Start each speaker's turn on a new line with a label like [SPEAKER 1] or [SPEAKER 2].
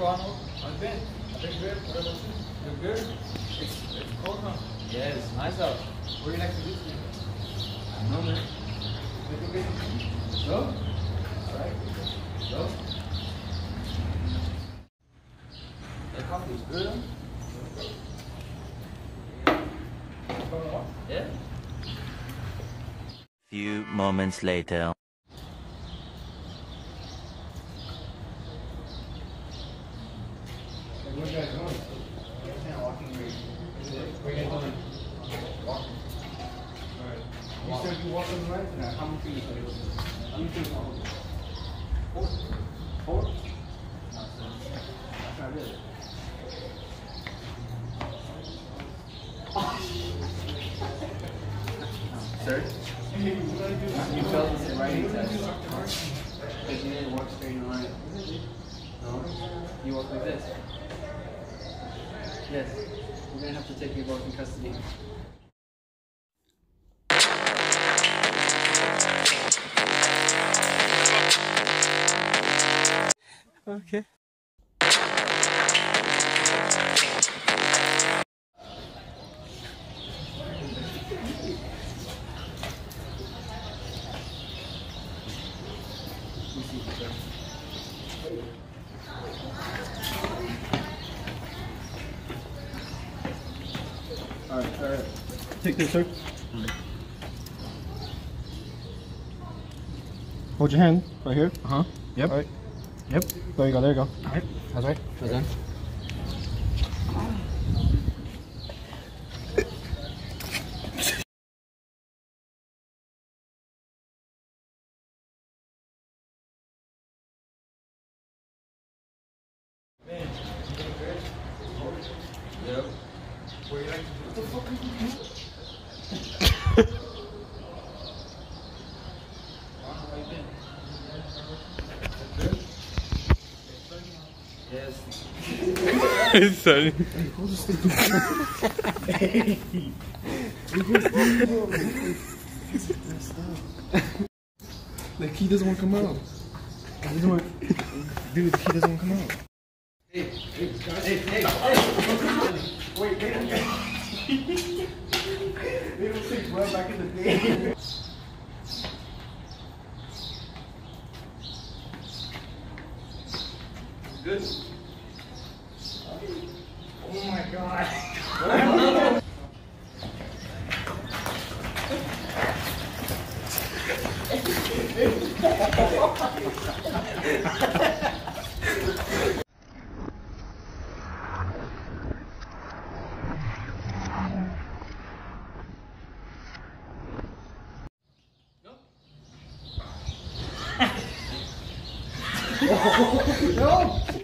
[SPEAKER 1] Hello, Arnold. I'm Ben. I've been good. What about you? You're good? It's, it's cold, huh? Yeah, it's nice out. Where you like to visit? I don't know, man. Take a visit. Go? Alright. Go. The coffee is good, huh? Yeah?
[SPEAKER 2] Few moments later.
[SPEAKER 1] Hey, what you guys doing? Yeah, walking range. Where you guys doing? Walking. Alright. You said you walk on the right? Now, how many feet is it? How many feet? Four. Four? No, so that's not really. Sir? You failed this writing test. Because you didn't walk straight in line. No? You walk like this. Yes. We're gonna have to take you both in custody.
[SPEAKER 3] Okay.
[SPEAKER 1] Alright, alright.
[SPEAKER 3] Take this, sir. Hold your hand right here.
[SPEAKER 1] Uh huh. Yep.
[SPEAKER 3] All right.
[SPEAKER 1] Yep.
[SPEAKER 3] There you go. There you go.
[SPEAKER 1] Alright. That's right. That's done. Yep. Where you like what the fuck are you doing? Yes. The key doesn't want to come out. He doesn't want, dude, the key doesn't want to come out. Hey, hey, hey, hey. Wait, wait. They don't say run back in the day. Good. rồi Đúng.